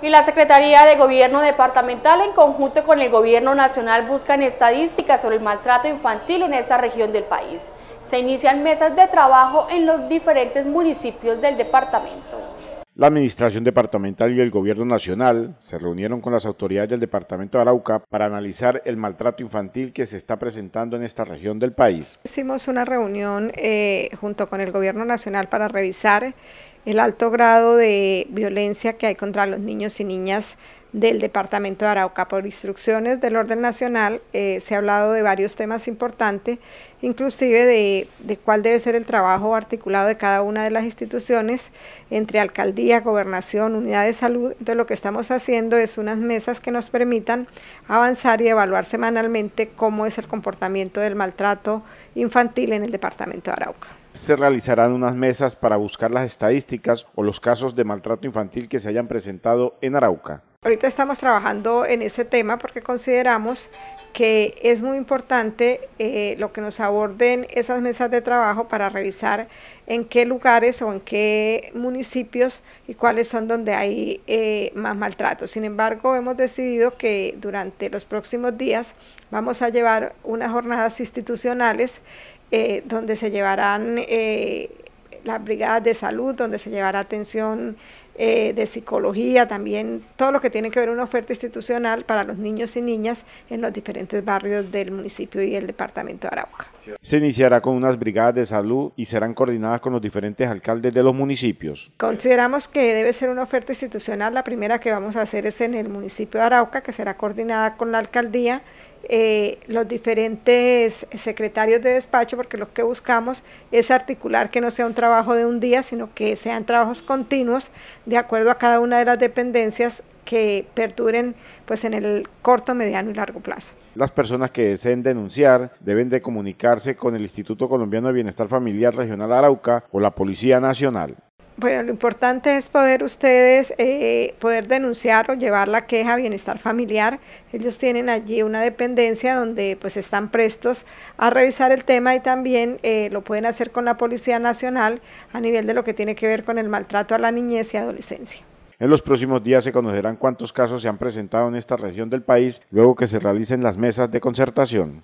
y la Secretaría de Gobierno Departamental en conjunto con el Gobierno Nacional buscan estadísticas sobre el maltrato infantil en esta región del país. Se inician mesas de trabajo en los diferentes municipios del departamento. La Administración Departamental y el Gobierno Nacional se reunieron con las autoridades del Departamento de Arauca para analizar el maltrato infantil que se está presentando en esta región del país. Hicimos una reunión eh, junto con el Gobierno Nacional para revisar el alto grado de violencia que hay contra los niños y niñas del Departamento de Arauca. Por instrucciones del orden nacional eh, se ha hablado de varios temas importantes, inclusive de, de, cuál debe ser el trabajo articulado de cada una de las instituciones entre alcaldía, gobernación, unidad de salud. Entonces lo que estamos haciendo es unas mesas que nos permitan avanzar y evaluar semanalmente cómo es el comportamiento del maltrato infantil en el Departamento de Arauca se realizarán unas mesas para buscar las estadísticas o los casos de maltrato infantil que se hayan presentado en Arauca. Ahorita estamos trabajando en ese tema porque consideramos que es muy importante eh, lo que nos aborden esas mesas de trabajo para revisar en qué lugares o en qué municipios y cuáles son donde hay eh, más maltrato. Sin embargo, hemos decidido que durante los próximos días vamos a llevar unas jornadas institucionales eh, donde se llevarán las brigadas de salud, donde se llevará atención eh, de psicología, también todo lo que tiene que ver una oferta institucional para los niños y niñas en los diferentes barrios del municipio y el departamento de Arauca. Se iniciará con unas brigadas de salud y serán coordinadas con los diferentes alcaldes de los municipios. Consideramos que debe ser una oferta institucional. La primera que vamos a hacer es en el municipio de Arauca, que será coordinada con la alcaldía eh, los diferentes secretarios de despacho, porque lo que buscamos es articular que no sea un trabajo de un día, sino que sean trabajos continuos de acuerdo a cada una de las dependencias que perduren pues en el corto, mediano y largo plazo. Las personas que deseen denunciar deben de comunicarse con el Instituto Colombiano de Bienestar Familiar Regional Arauca o la Policía Nacional. Bueno, lo importante es poder ustedes eh, poder denunciar o llevar la queja a bienestar familiar. Ellos tienen allí una dependencia donde pues están prestos a revisar el tema y también eh, lo pueden hacer con la Policía Nacional a nivel de lo que tiene que ver con el maltrato a la niñez y adolescencia. En los próximos días se conocerán cuántos casos se han presentado en esta región del país luego que se realicen las mesas de concertación.